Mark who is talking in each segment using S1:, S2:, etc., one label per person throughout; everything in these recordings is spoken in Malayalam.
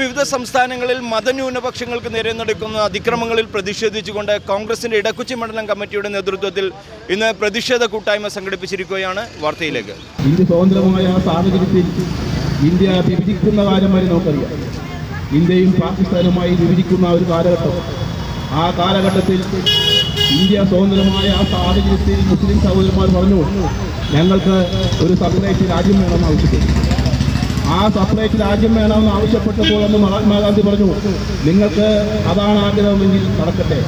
S1: വിവിധ സംസ്ഥാനങ്ങളിൽ മതന്യൂനപക്ഷങ്ങൾക്ക് നേരെ നടക്കുന്ന അതിക്രമങ്ങളിൽ പ്രതിഷേധിച്ചുകൊണ്ട് കോൺഗ്രസിന്റെ ഇടക്കുച്ചി മണ്ഡലം കമ്മിറ്റിയുടെ നേതൃത്വത്തിൽ ഇന്ന് പ്രതിഷേധ കൂട്ടായ്മ സംഘടിപ്പിച്ചിരിക്കുകയാണ് വാർത്തയിലേക്ക്.
S2: ഇന്ത്യ സ്വതന്ത്രമായ സാഹചര്യത്തിൽ ഇന്ത്യ വിഭജിക്കുന്ന കാലം വരെ ഇന്ത്യയും പാകിസ്ഥാനുമായി വിഭജിക്കുന്ന ഒരു കാലഘട്ടം. ആ കാലഘട്ടത്തിൽ ഇന്ത്യ സ്വതന്ത്രമായ ആ സാഹചര്യത്തിൽ മുസ്ലിം സഹോദരന്മാർ പറഞ്ഞു ഞങ്ങൾക്ക് ഒരു സെപ്പറേറ്റ് രാജ്യം വേണമെന്ന് ആവശ്യപ്പെട്ടു. ആ സപ്ലൈക്ക് രാജ്യം വേണമെന്ന് ആവശ്യപ്പെട്ടപ്പോൾ അന്ന് മഹാത്മാഗാന്ധി പറഞ്ഞു നിങ്ങൾക്ക് അതാണ് ആഗ്രഹമെങ്കിൽ നടക്കട്ടെ.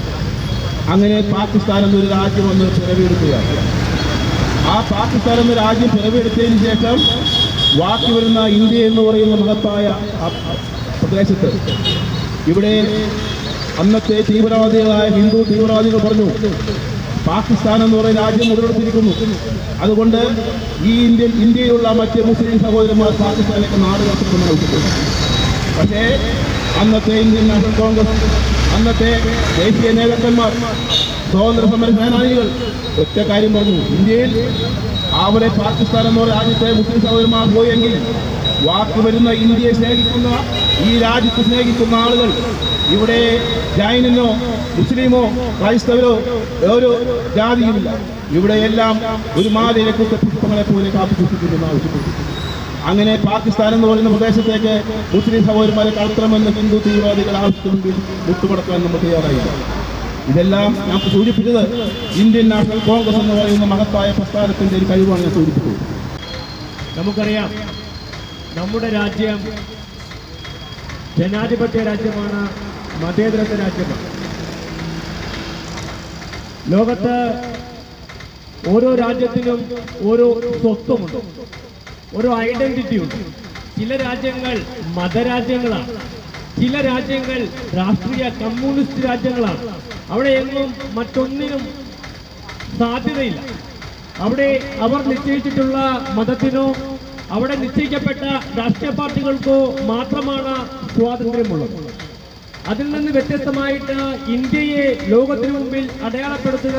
S2: അങ്ങനെ പാകിസ്ഥാൻ എന്നൊരു രാജ്യം ഒന്ന് പിറവിയെടുക്കുകയാണ് ആ പാകിസ്ഥാൻ എന്ന രാജ്യം പിറവിയെടുത്തതിന് ശേഷം ബാക്കി വരുന്ന ഇന്ത്യ എന്ന് പറയുന്ന മഹത്തായ പ്രദേശത്ത് ഇവിടെ അന്നത്തെ തീവ്രവാദികളായ ഹിന്ദു തീവ്രവാദികൾ പറഞ്ഞു പാകിസ്ഥാൻ എന്ന് പറയുന്ന രാജ്യം മുതലെടുത്തിരിക്കുന്നു അതുകൊണ്ട് ഈ ഇന്ത്യൻ ഇന്ത്യയിലുള്ള മറ്റ് മുസ്ലിം സഹോദരന്മാർ പാകിസ്ഥാനിലേക്ക് നാട് കടത്തണമെന്ന് പക്ഷേ അന്നത്തെ ഇന്ത്യൻ നാഷണൽ കോൺഗ്രസ് അന്നത്തെ ദേശീയ നേതാക്കന്മാർ സ്വാതന്ത്ര്യ സമര സേനാനികൾ ഒറ്റ കാര്യം പറഞ്ഞു. ഇന്ത്യയിൽ അവിടെ പാകിസ്ഥാൻ എന്ന രാജ്യത്തെ മുസ്ലിം സഹോദരന്മാർ പോയെങ്കിൽ വാക്ക് വരുന്ന ഇന്ത്യയെ സ്നേഹിക്കുന്ന ഈ രാജ്യത്ത് സ്നേഹിക്കുന്ന ആളുകൾ ഇവിടെ ജൈനനോ മുസ്ലിമോ ക്രൈസ്തവരോ ഒരു ജാതിയുമില്ല. ഇവിടെയെല്ലാം ഒരു മാലയിലെ പുഷ്പങ്ങളെ പോലെ കാത്തു സൂക്ഷിക്കുന്ന ആവശ്യപ്പെട്ടു അങ്ങനെ പാകിസ്ഥാൻ എന്ന് പറയുന്ന പ്രദേശത്തേക്ക് മുസ്ലിം സഹോദരന്മാരെ കടത്തണമെന്ന് ഹിന്ദു തീവ്രവാദികൾ ആവശ്യത്തിന് മുട്ടുപടക്കാൻ നമ്മൾ തയ്യാറായില്ല. ഇതെല്ലാം ഞാൻ സൂചിപ്പിച്ചത് ഇന്ത്യൻ നാഷണൽ കോൺഗ്രസ് എന്ന് പറയുന്ന മഹത്തായ പ്രസ്ഥാനത്തിന്റെ ഒരു കഴിവാണ് ഞാൻ സൂചിപ്പിച്ചത്.
S3: നമുക്കറിയാം നമ്മുടെ രാജ്യം ജനാധിപത്യ രാജ്യമാണ്. മതേതരത്വ രാജ്യമാണ്. ലോകത്ത് ഓരോ രാജ്യത്തിനും ഓരോ സ്വത്വമുണ്ട്. ഓരോ ഐഡന്റിറ്റി ഉണ്ട്. ചില രാജ്യങ്ങൾ മതരാജ്യങ്ങളാണ്. ചില രാജ്യങ്ങൾ രാഷ്ട്രീയ കമ്മ്യൂണിസ്റ്റ് രാജ്യങ്ങളാണ്. അവിടെ എങ്ങും മറ്റൊന്നിനും സാധ്യതയില്ല. അവിടെ അവർ നിശ്ചയിച്ചിട്ടുള്ള മതത്തിനോ അവിടെ നിശ്ചയിക്കപ്പെട്ട രാഷ്ട്രീയ പാർട്ടികൾക്കോ മാത്രമാണ് സ്വാതന്ത്ര്യമുള്ളത്. അതിൽ നിന്ന് വ്യത്യസ്തമായിട്ട് ഇന്ത്യയെ ലോകത്തിനു മുമ്പിൽ അടയാളപ്പെടുത്തുക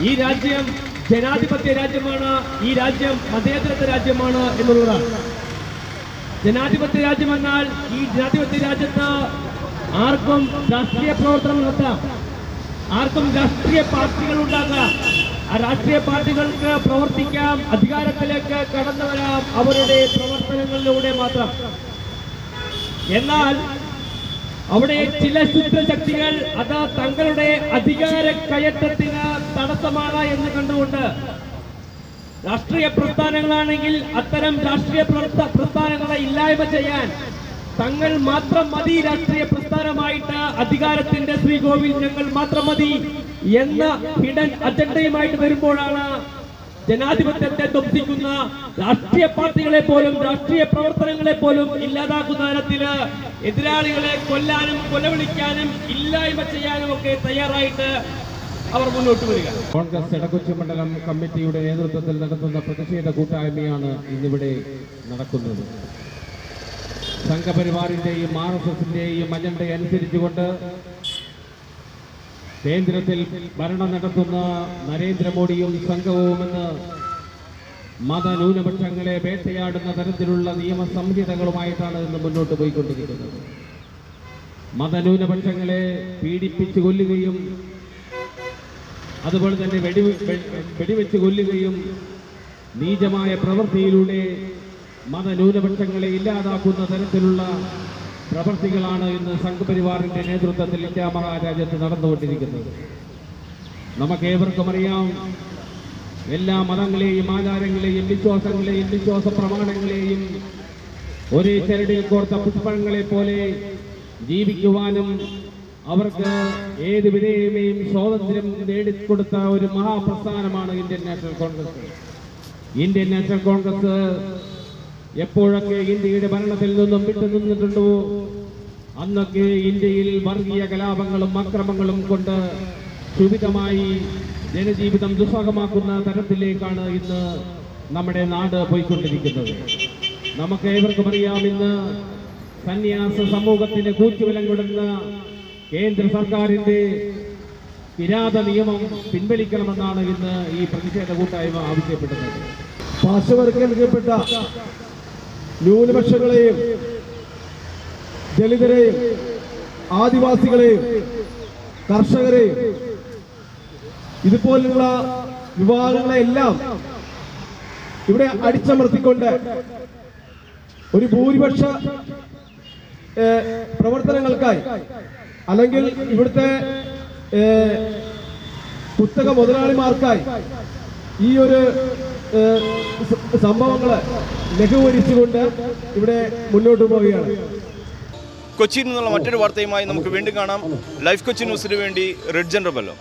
S3: ഈ രാജ്യം ജനാധിപത്യ രാജ്യമാണ് ഈ രാജ്യം മതേതരത്വ രാജ്യമാണ് എന്നുള്ളതാണ്. ജനാധിപത്യ രാജ്യം എന്നാൽ ഈ ജനാധിപത്യ രാജ്യത്ത് ആർക്കും രാഷ്ട്രീയ പ്രവർത്തനം നടത്താം. ആർക്കും രാഷ്ട്രീയ പാർട്ടികൾ ഉണ്ടാക്കാം. ആ രാഷ്ട്രീയ പാർട്ടികൾക്ക് പ്രവർത്തിക്കാം അധികാരത്തിലേക്ക് കടന്നു വരാം അവരുടെ പ്രവർത്തനങ്ങളിലൂടെ മാത്രം. എന്നാൽ അവിടെ ചില ശുദ്ധശക്തികൾ അതാ തങ്ങളുടെ അധികാര കയറ്റത്തിന് തടസ്സമാണ് എന്ന് കണ്ടുകൊണ്ട് രാഷ്ട്രീയ പ്രസ്ഥാനങ്ങളാണെങ്കിൽ അത്തരം രാഷ്ട്രീയ പ്രസ്ഥാനങ്ങളെ ഇല്ലായ്മ ചെയ്യാൻ തങ്ങൾ മാത്രം മതി രാഷ്ട്രീയ പ്രസ്ഥാനമായിട്ട് അധികാരത്തിന്റെ ശ്രീകോവിൽ ഞങ്ങൾ മാത്രം മതി എന്ന ഹിഡൻ അജണ്ടയുമായിട്ട് വരുമ്പോഴാണ് ജനാധിപത്യത്തെ ധ്വംസിക്കുന്ന രാഷ്ട്രീയ പാർട്ടികളെ പോലും രാഷ്ട്രീയ പ്രവർത്തനങ്ങളെ പോലും ഇല്ലാതാക്കുന്ന തരത്തിൽ എതിരാളികളെ കൊല്ലാനും കൊലവിളിക്കാനും ഇല്ലായ്മ ചെയ്യാനും ഒക്കെ തയ്യാറായിട്ട് അവർ മുന്നോട്ട് വരിക.
S4: കോൺഗ്രസ് എടക്കൊച്ചി മണ്ഡലം കമ്മിറ്റിയുടെ നേതൃത്വത്തിൽ നടത്തുന്ന പ്രതിഷേധ കൂട്ടായ്മയാണ് ഇന്നിവിടെ നടക്കുന്നത്. സംഘപരിവാറിന്റെയും ആർ എസ് എസിന്റെയും അജണ്ട അനുസരിച്ചുകൊണ്ട് കേന്ദ്രത്തിൽ ഭരണം നടത്തുന്ന നരേന്ദ്രമോദിയും സംഘവുമെന്ന് മതന്യൂനപക്ഷങ്ങളെ വേട്ടയാടുന്ന തരത്തിലുള്ള നിയമസംഹിതകളുമായിട്ടാണ് ഇന്ന് മുന്നോട്ട് പോയിക്കൊണ്ടിരിക്കുന്നത്. മതന്യൂനപക്ഷങ്ങളെ പീഡിപ്പിച്ച് കൊല്ലുകയും അതുപോലെ തന്നെ വെടി വെടിവെച്ച് കൊല്ലുകയും നീചമായ പ്രവൃത്തിയിലൂടെ മതന്യൂനപക്ഷങ്ങളെ ഇല്ലാതാക്കുന്ന തരത്തിലുള്ള പ്രവൃത്തികളാണ് ഇന്ന് സംഘപരിവാറിന്റെ നേതൃത്വത്തിൽ ഇന്ത്യ മഹാരാജ്യത്ത് നടന്നുകൊണ്ടിരിക്കുന്നത്. നമുക്കേവർക്കും അറിയാം എല്ലാ മതങ്ങളെയും ആചാരങ്ങളെയും വിശ്വാസങ്ങളെയും വിശ്വാസ പ്രമാണങ്ങളെയും ഒരേ ചരടിൽ കോർത്ത പുഷ്പങ്ങളെ പോലെ ജീവിക്കുവാനും അവർക്ക് ഏത് വിധേയമേയും സ്വാതന്ത്ര്യം നേടിക്കൊടുത്ത ഒരു മഹാപ്രസ്ഥാനമാണ് Indian National Congress. Indian National Congress എപ്പോഴൊക്കെ ഇന്ത്യയുടെ ഭരണത്തിൽ നിന്നും വിട്ടുനിന്നിട്ടുണ്ടോ അന്നൊക്കെ ഇന്ത്യയിൽ വർഗീയ കലാപങ്ങളും അക്രമങ്ങളും കൊണ്ട് സുവിധമായി ജനജീവിതം ദുസ്സഹമാക്കുന്ന തരത്തിലേക്കാണ് ഇന്ന് നമ്മുടെ നാട് പോയിക്കൊണ്ടിരിക്കുന്നത്. നമുക്ക് ഏവർക്കും അറിയാം ഇന്ന് സന്യാസ സമൂഹത്തിന് കൂച്ചുവിലം കൊടുക്കുന്ന കേന്ദ്ര സർക്കാരിന്റെ കിരാത നിയമം പിൻവലിക്കണമെന്നാണ് ഇന്ന് ഈ പ്രതിഷേധ കൂട്ടായ്മ ആവശ്യപ്പെടുന്നത്.
S5: പാർശ്വവൽക്കരിക്കപ്പെട്ട ന്യൂനപക്ഷങ്ങളെയും ദളിതരെയും ആദിവാസികളെയും കർഷകരെയും ഇതുപോലുള്ള വിഭാഗങ്ങളെല്ലാം ഇവിടെ അടിച്ചമർത്തിക്കൊണ്ട് ഒരു ഭൂരിപക്ഷ പ്രവർത്തനങ്ങൾക്കായി അല്ലെങ്കിൽ ഇവിടുത്തെ കുത്തക മുതലാളിമാർക്കായി ഈ ഒരു സംഭവങ്ങളെ ലഘൂകരിച്ചുകൊണ്ട് ഇവിടെ മുന്നോട്ട് പോവുകയാണ്.
S1: കൊച്ചിയിൽ നിന്നുള്ള മറ്റൊരു വാർത്തയുമായി നമുക്ക് വീണ്ടും കാണാം. ലൈഫ് കൊച്ചി ന്യൂസിന് വേണ്ടി റെഡ് റബല്ലോ